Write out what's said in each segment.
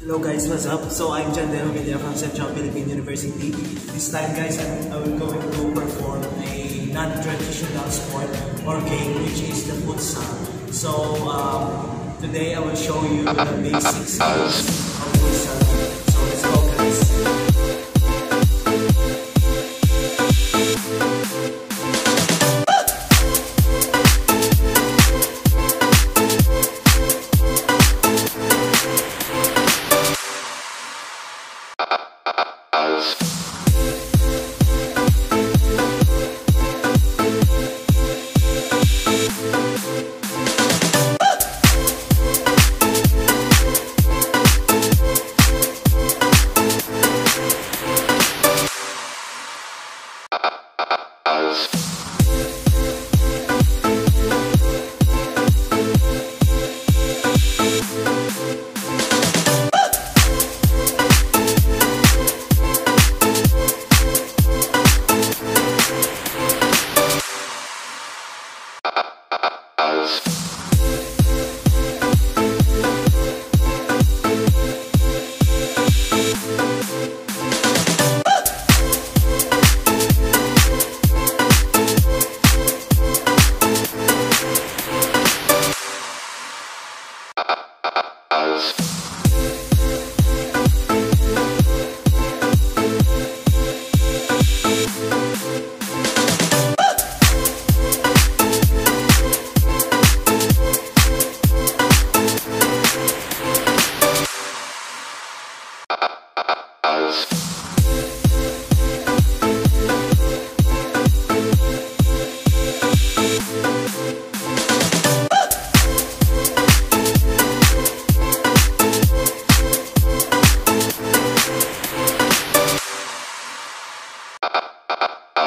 Hello guys, what's up? So I'm John Dale Jumilla from Central Philippine University. This time guys, I'm, I'm going to perform a non-traditional sport or game which is the futsal. So um, today I will show you the basic skills of futsal. So let's go guys. House.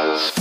Us.